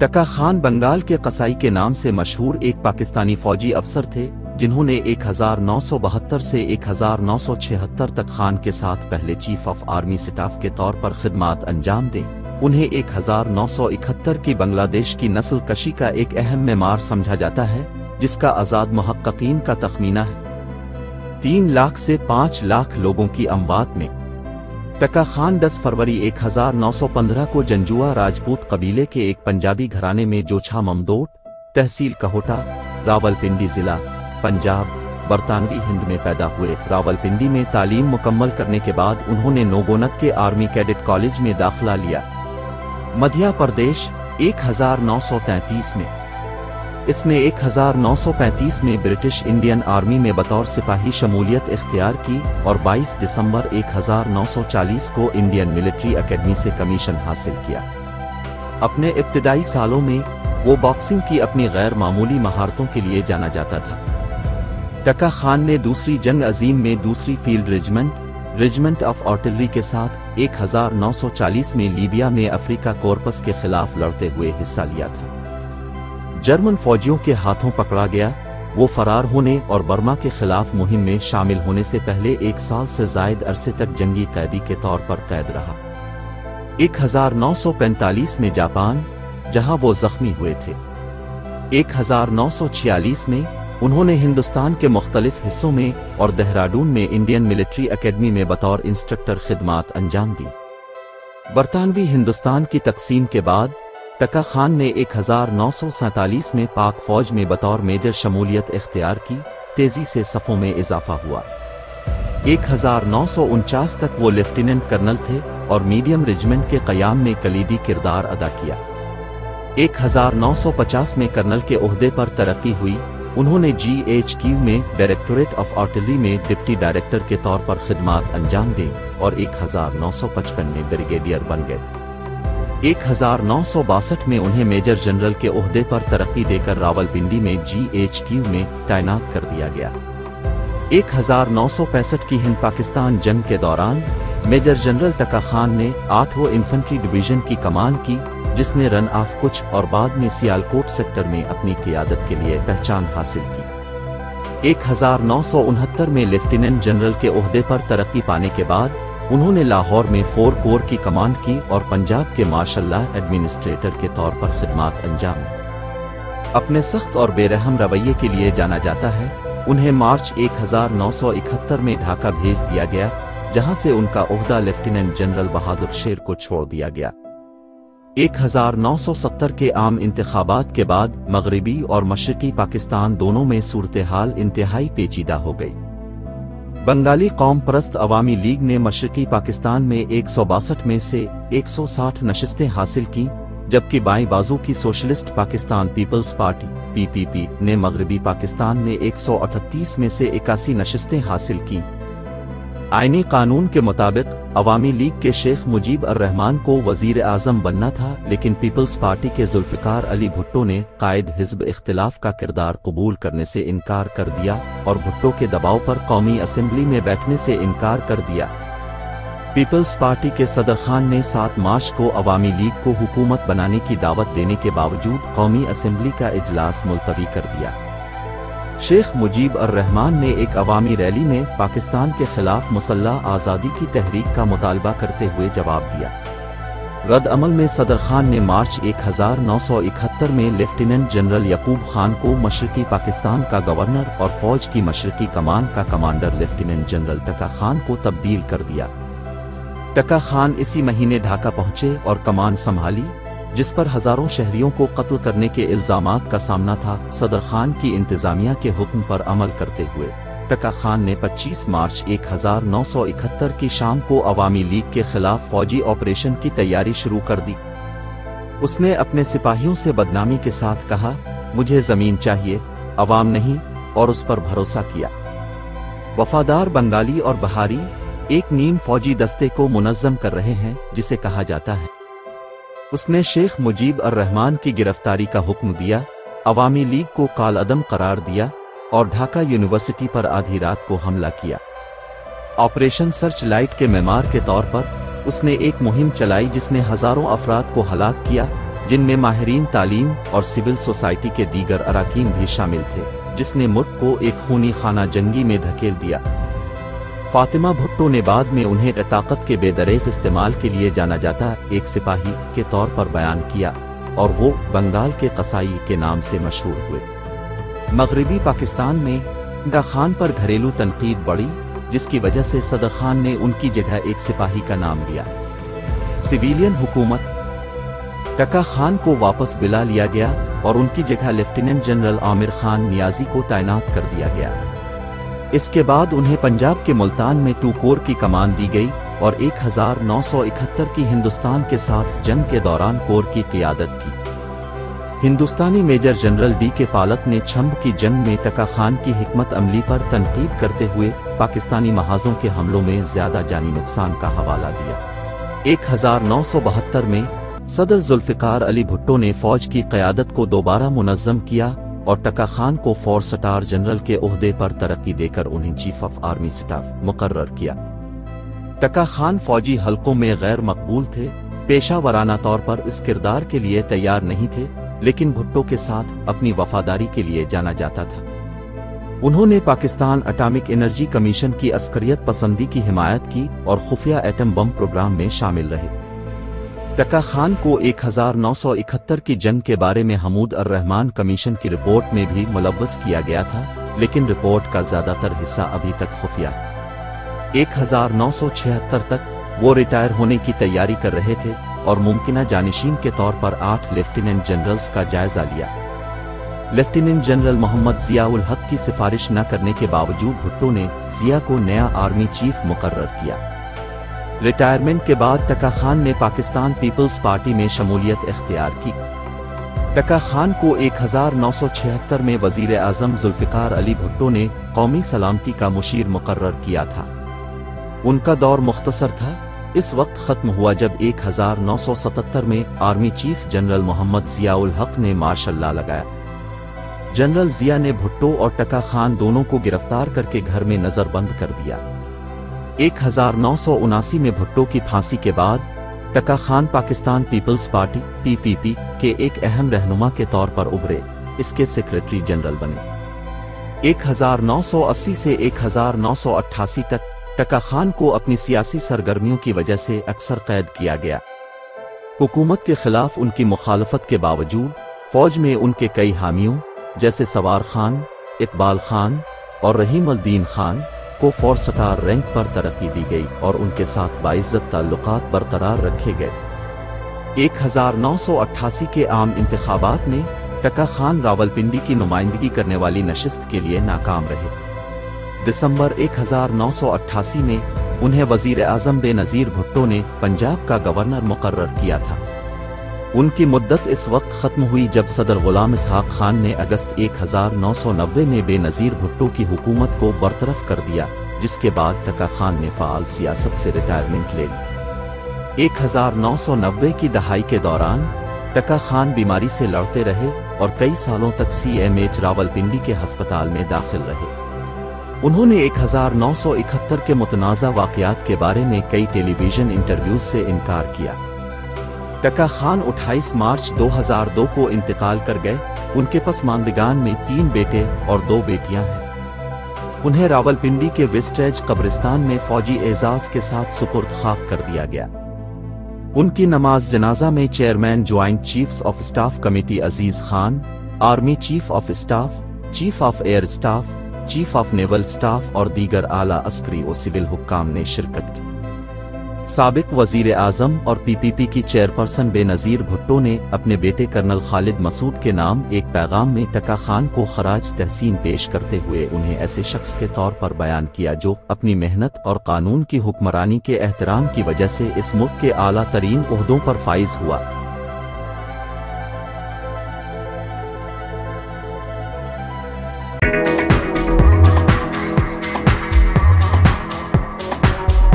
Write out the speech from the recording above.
टका खान बंगाल के कसाई के नाम से मशहूर एक पाकिस्तानी फौजी अफसर थे, जिन्होंने 1972 से 1976 तक खान के साथ पहले चीफ ऑफ़ आर्मी स्टाफ के तौर पर खिदमात अंजाम दें। उन्हें 1971 की बांग्लादेश की नस्ल कशी का एक अहम मेमार समझा जाता है, जिसका आज़ाद महक्कीन का तखमीना है। तीन लाख से पाँच लाख लोगों की अमवात में टका खान 10 फरवरी 1915 को जंजुआ राजपूत कबीले के एक पंजाबी घराने में जोछा ममदोट तहसील कहोटा, रावलपिंडी जिला, पंजाब, बरतानवी हिंद में पैदा हुए। रावलपिंडी में तालीम मुकम्मल करने के बाद उन्होंने नोगोनक के आर्मी कैडेट कॉलेज में दाखिला लिया। मध्य प्रदेश 1933 में। इसने 1935 में ब्रिटिश इंडियन आर्मी में बतौर सिपाही शमूलियत इख्तियार की और 22 दिसंबर 1940 को इंडियन मिलिट्री एकेडमी से कमीशन हासिल किया। अपने इब्तदाई सालों में, वो बॉक्सिंग की अपनी गैर मामूली महारतों के लिए जाना जाता था। टका खान ने दूसरी जंग अजीम में दूसरी field regiment regiment of artillery के साथ 1940 में लीबिया में अफ्रीका कॉर्पस के खिलाफ लड़ते हुए हिस्सा लिया था। जर्मन फौजियों के हाथों पकड़ा गया, वो फरार होने और बर्मा के खिलाफ मुहिम में शामिल होने से पहले एक साल से जायद अरसे तक जंगी कैदी के तौर पर कैद रहा। 1945 में जापान, जहाँ वो जख्मी हुए थे। 1946 में उन्होंने हिंदुस्तान के मुख्तलिफ़ हिस्सों में और देहरादून में इंडियन मिलिट्री एकेडमी में बतौर इंस्ट्रक्टर खिदमात अंजाम दी। बरतानवी हिंदुस्तान की तकसीम के बाद टका खान ने एक में पाक फौज में बतौर मेजर शमूलियत इख्तियार की, तेज़ी से सफ़ों में इजाफा हुआ। एक हज़ार नौ सौ उनचास तक वो लेफ्टिनेंट कर्नल थे और मीडियम रेजिमेंट के कयाम में कलीदी किरदार अदा किया। 1950 में कर्नल के ओहदे पर तरक्की हुई, उन्होंने जीएचक्यू में डायरेक्टोरेट ऑफ़ आर्टिलरी में डिप्टी डायरेक्टर के तौर पर खिदमात अंजाम दी और 1955 में ब्रिगेडियर बन गए। एक में उन्हें मेजर जनरल के ओहदे पर तरक्की देकर रावलपिंडी में जीएचक्यू में तैनात कर दिया गया। एक की हिंद पाकिस्तान जंग के दौरान, मेजर जनरल टका खान ने आठवें इन्फेंट्री डिवीज़न की कमान की, जिसने रन ऑफ़ कुछ और बाद में सियालकोट सेक्टर में अपनी क्यादत के लिए पहचान हासिल की। एक हज़ार नौ सौ उनहत्तर में लेफ्टिनेंट जनरल के ओहदे पर तरक्की पाने के बाद उन्होंने लाहौर में फोर कोर की कमांड की और पंजाब के मार्शल एडमिनिस्ट्रेटर के तौर पर खिदमात अंजाम। अपने सख्त और बेरहम रवैये के लिए जाना जाता है। उन्हें मार्च 1971 में ढाका भेज दिया गया, जहाँ से उनका ओहदा लेफ्टिनेंट जनरल बहादुर शेर को छोड़ दिया गया। 1970 के आम इंतखाबात के बाद मगरबी और मशरकी पाकिस्तान दोनों में सूरत हाल इंतहाई पेचीदा हो गई। बंगाली कौम परस्त अवामी लीग ने मशरकी पाकिस्तान में एक में से 160 नशस्तें हासिल की, जबकि बाई बाजू की socialist Pakistan people's party, PPP, ने मगरबी पाकिस्तान में 138 में से इक्यासी नशस्तें हासिल की। आईनी कानून के मुताबिक अवामी लीग के शेख मुजीब अर रहमान को वज़ीर आज़म बनना था, लेकिन पीपल्स पार्टी के जुल्फिकार अली भुट्टो ने कायद हिजब इख्तिलाफ का किरदार कबूल करने से इनकार कर दिया और भुट्टो के दबाव पर कौमी असम्बली में बैठने से इनकार कर दिया। पीपल्स पार्टी के सदर खान ने सात मार्च को अवामी लीग को हुकूमत बनाने की दावत देने के बावजूद कौमी असम्बली का इजलास मुलतवी कर दिया। शेख मुजीब अर रहमान ने एक अवामी रैली में पाकिस्तान के खिलाफ मुसल्ह आज़ादी की तहरीक का मुतालबा करते हुए जवाब दिया। रद्द अमल में सदर खान ने मार्च 1971 में लेफ्टिनेंट जनरल यकूब खान को मशरकी पाकिस्तान का गवर्नर और फौज की मशरकी कमान का कमांडर लेफ्टिनेंट जनरल टका खान को तब्दील कर दिया। टका खान इसी महीने ढाका पहुँचे और कमान संभाली जिस पर हज़ारों शहरियों को कत्ल करने के इल्ज़ाम का सामना था, सदर खान की इंतजामिया के हुक्म पर अमल करते हुए। टका खान ने 25 मार्च 1971 की शाम को अवामी लीग के खिलाफ फौजी ऑपरेशन की तैयारी शुरू कर दी। उसने अपने सिपाहियों से बदनामी के साथ कहा, मुझे ज़मीन चाहिए, अवाम नहीं, और उस पर भरोसा किया। वफादार बंगाली और बहारी, एक नीम फौजी दस्ते को मुनज़म कर रहे हैं, जिसे कहा जाता है। उसने शेख मुजीब अर रहमान की गिरफ्तारी का हुक्म दिया, अवामी लीग को कालअदम करार दिया और ढाका यूनिवर्सिटी पर आधी रात को हमला किया। ऑपरेशन सर्च लाइट के मेमार के तौर पर उसने एक मुहिम चलाई जिसने हज़ारों अफराद को हलाक किया, जिनमें माहरीन तालीम और सिविल सोसाइटी के दीगर अरकान भी शामिल थे, जिसने मुल्क को एक खूनी खाना जंगी में धकेल दिया। फातिमा भुट्टो ने बाद में उन्हें ताकत के बेदरेक इस्तेमाल के लिए जाना जाता एक सिपाही के तौर पर बयान किया, और वो बंगाल के कसाई के नाम से मशहूर हुए। मगरबी पाकिस्तान में गा खान पर घरेलू तनकीद बढ़ी, जिसकी वजह से सदर खान ने उनकी जगह एक सिपाही का नाम लिया। सिविलियन हुकूमत टका खान को वापस बिला लिया गया, और उनकी जगह लेफ्टिनेंट जनरल आमिर खान नियाजी को तैनात कर दिया गया। इसके बाद उन्हें पंजाब के मुल्तान में टू कोर की कमान दी गई और 1971 की हिंदुस्तान के साथ जंग के दौरान कोर की क्यादत की। हिंदुस्तानी मेजर जनरल डी के पालक ने छम्ब की जंग में टका खान की हिकमत अमली पर तनकीद करते हुए पाकिस्तानी महाजों के हमलों में ज़्यादा जानी नुकसान का हवाला दिया। एक हज़ार नौ सौ बहत्तर में सदर जुल्फिकार अली भुट्टो ने फौज की क्यादत को दोबारा मुनज़म किया और टका खान को फोर स्टार जनरल के ओहदे पर तरक्की देकर उन्हें चीफ ऑफ़ आर्मी स्टाफ मुकर्र किया। टका खान फौजी हलकों में गैर मकबूल थे पेशा वराना तौर पर इस किरदार के लिए तैयार नहीं थे, लेकिन भुट्टो के साथ अपनी वफादारी के लिए जाना जाता था। उन्होंने पाकिस्तान अटामिक एनर्जी कमीशन की अस्करियत पसंदी की हिमायत की और खुफिया एटम बम प्रोग्राम में शामिल रहे। टका खान को 1971 की जंग के बारे में हमूद अर रहमान कमीशन की रिपोर्ट में भी मुलवस किया गया था, लेकिन रिपोर्ट का ज़्यादातर हिस्सा अभी तक खुफिया। 1976 तक वो रिटायर होने की तैयारी कर रहे थे और मुमकिन जानशीन के तौर पर आठ लेफ्टिनेंट जनरल्स का जायजा लिया। लेफ्टिनेंट जनरल मोहम्मद जियाउल हक की सिफारिश न करने के बावजूद भुट्टो ने जिया को नया आर्मी चीफ मुकर्र किया। रिटायरमेंट के बाद टका खान ने पाकिस्तान पीपल्स पार्टी में शमूलियत इख्तियार की। टका खान को 1976 में वज़ीर आज़म जुल्फ़िकार अली भुट्टो ने कौमी सलामती का मुशीर मुकर्र किया था। उनका दौर मुख्तसर था। इस वक्त खत्म हुआ जब 1977 में army chief general Mohammad Ziaul Haq ने मार्शल ला लगाया। जनरल जिया ने भुट्टो और टका खान दोनों को गिरफ़्तार करके घर में नजरबंद कर दिया। एक हज़ार नौ सौ उनासी में भुट्टो की फांसी के बाद, Tikka Khan Pakistan peoples party, PPP, के एक अहम रहनुमा के तौर पर उभरे, इसके सेक्रेटरी जनरल बने। 1980 से 1988 तक, टका खान को अपनी सियासी सरगर्मियों की वजह से अक्सर कैद किया गया। हुकूमत के खिलाफ उनकी मुखालफत के बावजूद, फौज में उनके कई हामियों जैसे सवार खान, इकबाल खान और रहीम उद्दीन खान को फोर स्टार रैंक पर तरक्की दी गई और उनके साथ बाइज्जत ताल्लुक बरकरार रखे गए। एक हज़ार नौ सौ अट्ठासी के आम इंतबात में टका खान रावलपिंडी की नुमाइंदगी करने वाली नशिस्त के लिए नाकाम रहे। दिसंबर एक हज़ार नौ सौ अट्ठासी में उन्हें वज़ीर आज़म बेनजीर भुट्टो ने पंजाब का गवर्नर मुकर्र किया था। उनकी मुद्दत इस वक्त खत्म हुई जब सदर गुलाम इसहाक खान ने अगस्त 1990 में बेनजीर भुट्टो की हुकूमत को बरतरफ कर दिया, जिसके बाद टका खान ने फाल सियासत से रिटायरमेंट ले ली। 1990 की दहाई के दौरान, टका खान बीमारी से लड़ते रहे और कई सालों तक सी एम एच रावलपिंडी के अस्पताल में दाखिल रहे। उन्होंने 1971 के मुतनाज़ा वाकयात के बारे में कई टेलीविज़न इंटरव्यूज़ से इनकार किया। टका खान 28 मार्च 2002 को इंतकाल कर गए। उनके पसमानदगान में तीन बेटे और दो बेटियाँ हैं। उन्हें रावलपिंडी के वेस्टेज कब्रिस्तान में फौजी एजाज के साथ सुपुर्द खाक कर दिया गया। उनकी नमाज़ जनाजा में chairman joint chiefs of staff committee Aziz Khan, army chief of staff, chief of air staff, chief of naval staff और दीगर आला अस्करी और सिविल हुक्काम ने शिरकत की। सबक वज़ीर आज़म और पीपीपी की चेयरपर्सन बेनजीर भुट्टो ने अपने बेटे कर्नल खालिद मसूद के नाम एक पैगाम में टका खान को खराज तहसीन पेश करते हुए उन्हें ऐसे शख्स के तौर पर बयान किया जो अपनी मेहनत और कानून की हुक्मरानी के एहतराम की वजह से इस मुल्क के अला तरीन उहदों पर फाइज हुआ।